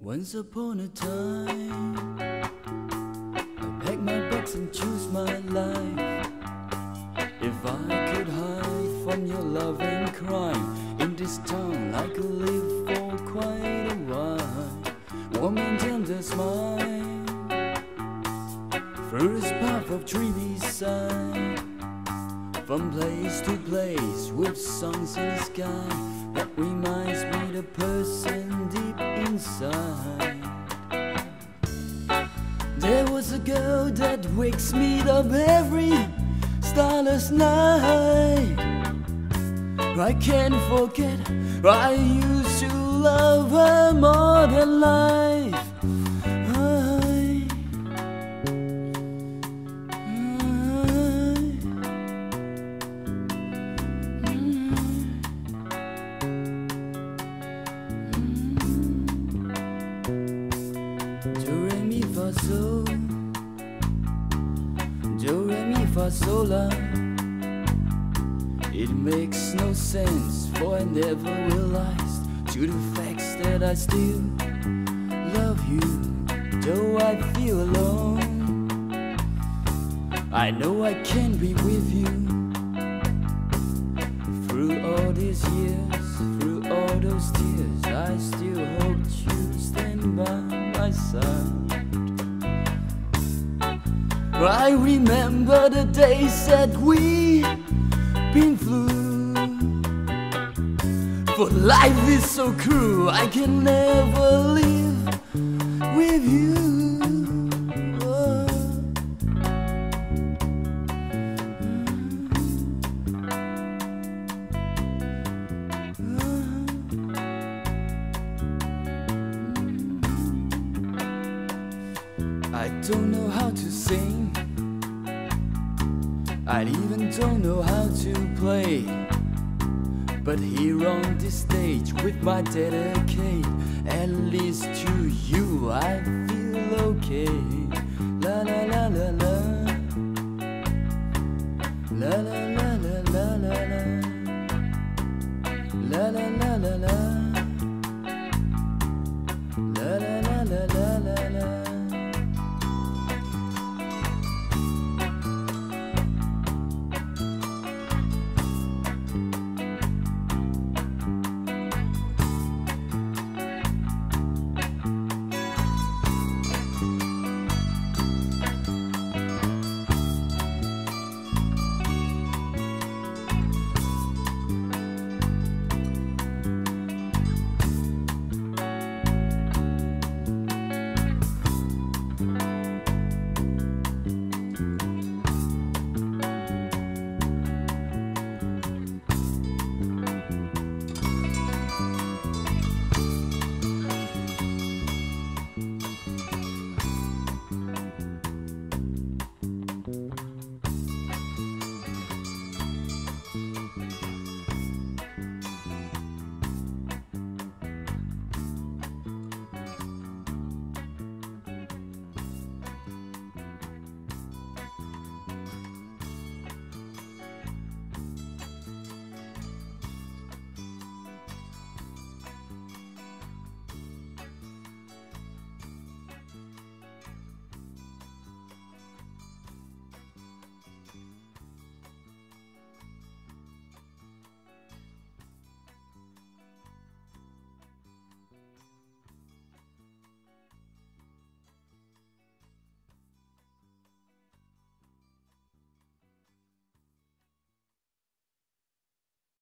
Once upon a time, I pack my bags and choose my life. If I could hide from your love and crime in this town, I could live for quite a while. Warm and tender smile through this path of tree beside. From place to place with songs in the sky that reminds me the person deep inside. There was a girl that wakes me up every starless night. I can't forget, I used to love her more than life. Sol Do re mi fa sol la It makes no sense for I never realized To the facts that I still love you Though I feel alone. I know I can be with you Through all these years Through all those tears. I still hope you stand by my side I remember the days that we been through. For life is so cruel, I can never live with you. I don't know how to sing. I even don't know how to play. But here on this stage, with my dedicate, at least to you, I feel okay. La la la la la. La la la la la la la. La la la la la.